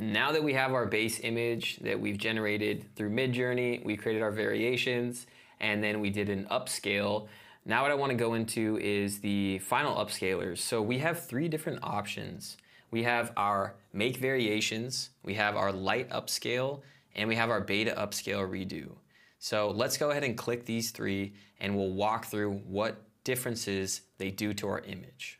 Now that we have our base image that we've generated through Midjourney, we created our variations, and then we did an upscale. Now what I wanna go into is the final upscalers. So we have three different options. We have our make variations, we have our light upscale, and we have our beta upscale redo. So let's go ahead and click these three and we'll walk through what differences they do to our image.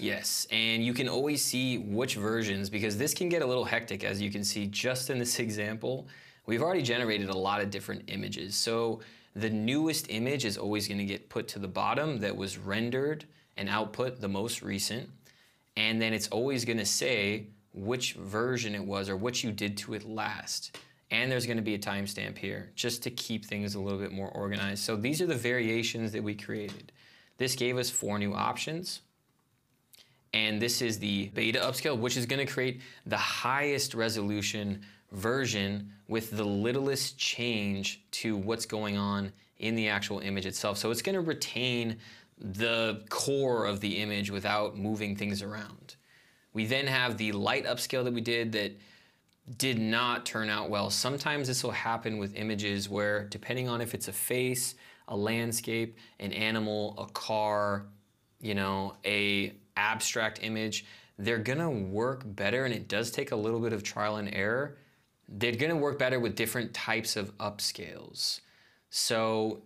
Yes, and you can always see which versions because this can get a little hectic as you can see just in this example. We've already generated a lot of different images. So the newest image is always gonna get put to the bottom that was rendered and output the most recent. And then it's always gonna say which version it was or what you did to it last. And there's gonna be a timestamp here just to keep things a little bit more organized. So these are the variations that we created. This gave us four new options. And this is the beta upscale, which is gonna create the highest resolution version with the littlest change to what's going on in the actual image itself. So it's gonna retain the core of the image without moving things around. We then have the light upscale that we did that did not turn out well. Sometimes this will happen with images where depending on if it's a face, a landscape, an animal, a car, you know, a abstract image, they're gonna work better and it does take a little bit of trial and error. They're gonna work better with different types of upscales. So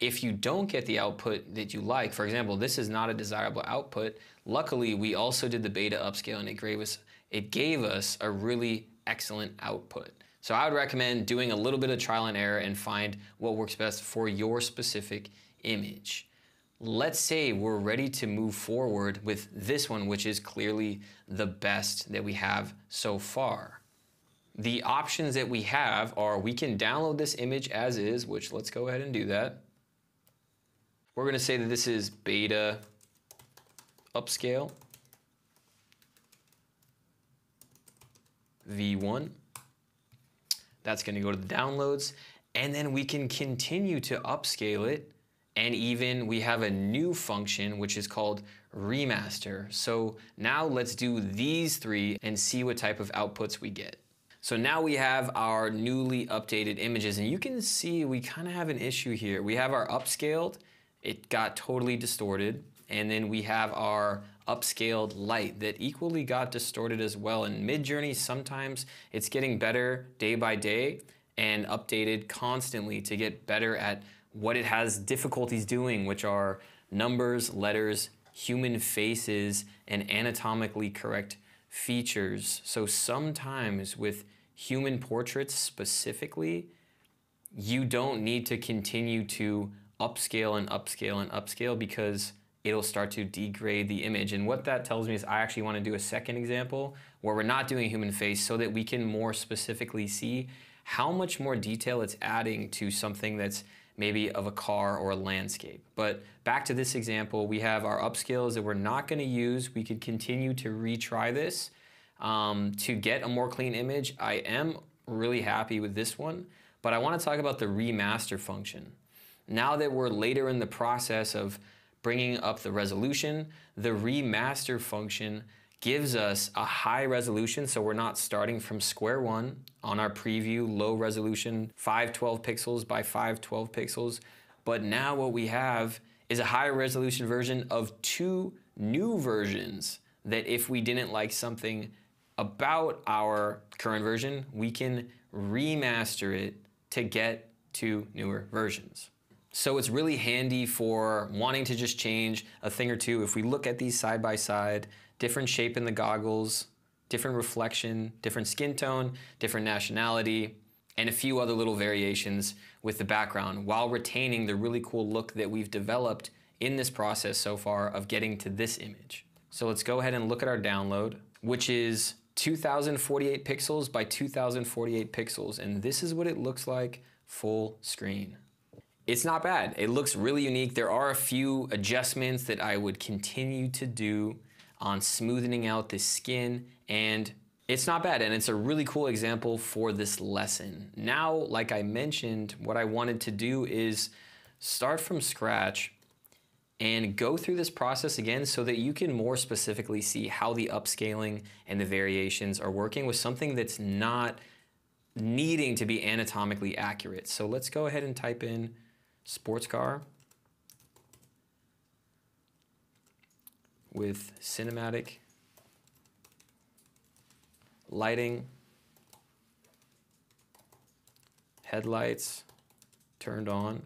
if you don't get the output that you like, for example, this is not a desirable output, luckily we also did the beta upscale and it gave us, it gave us a really excellent output. So I would recommend doing a little bit of trial and error and find what works best for your specific image. Let's say we're ready to move forward with this one, which is clearly the best that we have so far. The options that we have are we can download this image as is, which let's go ahead and do that. We're gonna say that this is beta upscale v1. That's gonna go to the downloads and then we can continue to upscale it and even we have a new function which is called remaster. So now let's do these three and see what type of outputs we get. So now we have our newly updated images and you can see we kind of have an issue here. We have our upscaled, it got totally distorted. And then we have our upscaled light that equally got distorted as well. In Midjourney, sometimes it's getting better day by day and updated constantly to get better at what it has difficulties doing, which are numbers, letters, human faces, and anatomically correct features. So sometimes with human portraits specifically, you don't need to continue to upscale and upscale and upscale because it'll start to degrade the image. And what that tells me is I actually want to do a second example where we're not doing a human face so that we can more specifically see how much more detail it's adding to something that's maybe of a car or a landscape. But back to this example, we have our upscales that we're not going to use. We could continue to retry this um, to get a more clean image. I am really happy with this one, but I want to talk about the remaster function. Now that we're later in the process of bringing up the resolution, the remaster function gives us a high resolution, so we're not starting from square one on our preview, low resolution, 512 pixels by 512 pixels. But now what we have is a higher resolution version of two new versions that if we didn't like something about our current version, we can remaster it to get to newer versions. So it's really handy for wanting to just change a thing or two. If we look at these side by side, different shape in the goggles, different reflection, different skin tone, different nationality, and a few other little variations with the background while retaining the really cool look that we've developed in this process so far of getting to this image. So let's go ahead and look at our download, which is 2048 pixels by 2048 pixels. And this is what it looks like full screen. It's not bad. It looks really unique. There are a few adjustments that I would continue to do on smoothing out the skin and it's not bad and it's a really cool example for this lesson. Now, like I mentioned, what I wanted to do is start from scratch and go through this process again so that you can more specifically see how the upscaling and the variations are working with something that's not needing to be anatomically accurate. So let's go ahead and type in sports car with cinematic lighting, headlights turned on,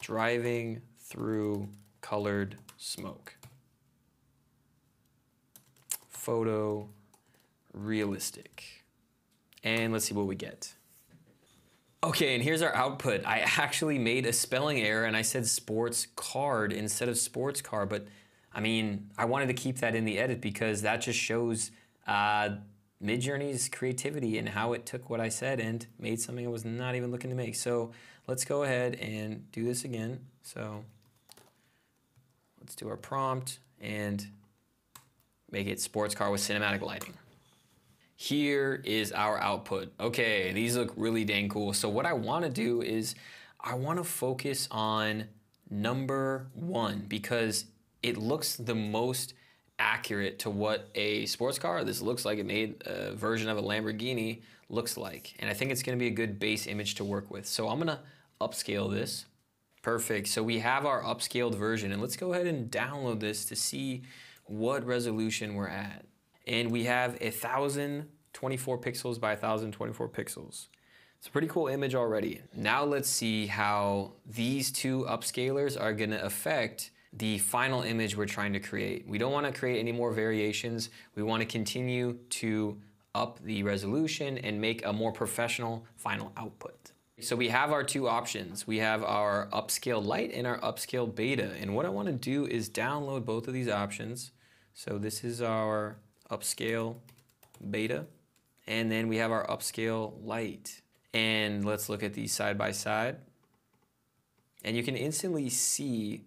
driving through colored smoke. Photo realistic. And let's see what we get. Okay, and here's our output. I actually made a spelling error and I said sports card instead of sports car, but I mean, I wanted to keep that in the edit because that just shows uh, Midjourney's creativity and how it took what I said and made something I was not even looking to make. So let's go ahead and do this again. So let's do our prompt and make it sports car with cinematic lighting. Here is our output. Okay, these look really dang cool. So what I wanna do is I wanna focus on number one because it looks the most accurate to what a sports car, this looks like it made a version of a Lamborghini, looks like. And I think it's gonna be a good base image to work with. So I'm gonna upscale this. Perfect, so we have our upscaled version and let's go ahead and download this to see what resolution we're at and we have a 1024 pixels by 1024 pixels. It's a pretty cool image already. Now let's see how these two upscalers are gonna affect the final image we're trying to create. We don't wanna create any more variations. We wanna continue to up the resolution and make a more professional final output. So we have our two options. We have our upscale light and our upscale beta. And what I wanna do is download both of these options. So this is our upscale beta, and then we have our upscale light. And let's look at these side by side. And you can instantly see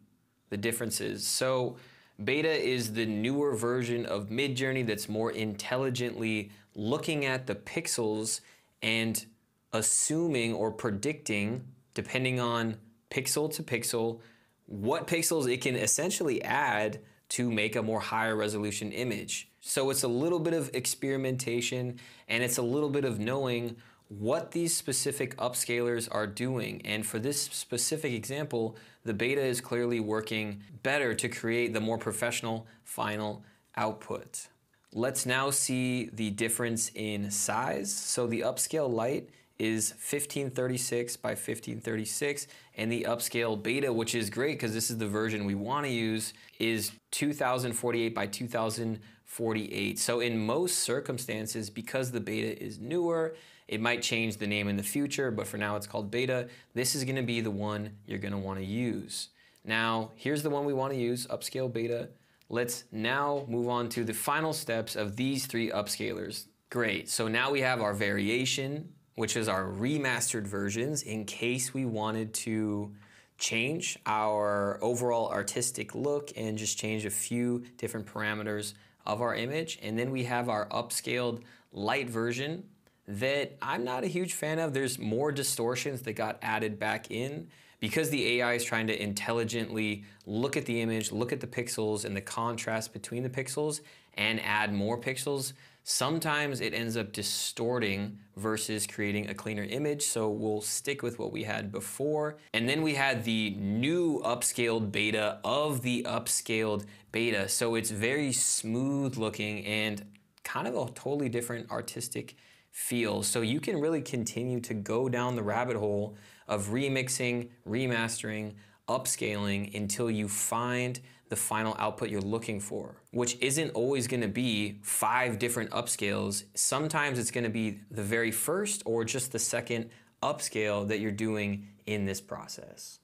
the differences. So beta is the newer version of Midjourney that's more intelligently looking at the pixels and assuming or predicting, depending on pixel to pixel, what pixels it can essentially add to make a more higher resolution image. So it's a little bit of experimentation and it's a little bit of knowing what these specific upscalers are doing. And for this specific example, the beta is clearly working better to create the more professional final output. Let's now see the difference in size. So the upscale light is 1536 by 1536 and the upscale beta which is great because this is the version we want to use is 2048 by 2048 so in most circumstances because the beta is newer it might change the name in the future but for now it's called beta. This is going to be the one you're going to want to use. Now here's the one we want to use upscale beta. Let's now move on to the final steps of these three upscalers. Great. So now we have our variation which is our remastered versions in case we wanted to change our overall artistic look and just change a few different parameters of our image. And then we have our upscaled light version that I'm not a huge fan of. There's more distortions that got added back in because the AI is trying to intelligently look at the image, look at the pixels and the contrast between the pixels and add more pixels Sometimes it ends up distorting versus creating a cleaner image, so we'll stick with what we had before. And then we had the new upscaled beta of the upscaled beta, so it's very smooth looking and kind of a totally different artistic feel. So you can really continue to go down the rabbit hole of remixing, remastering, upscaling until you find the final output you're looking for, which isn't always gonna be five different upscales. Sometimes it's gonna be the very first or just the second upscale that you're doing in this process.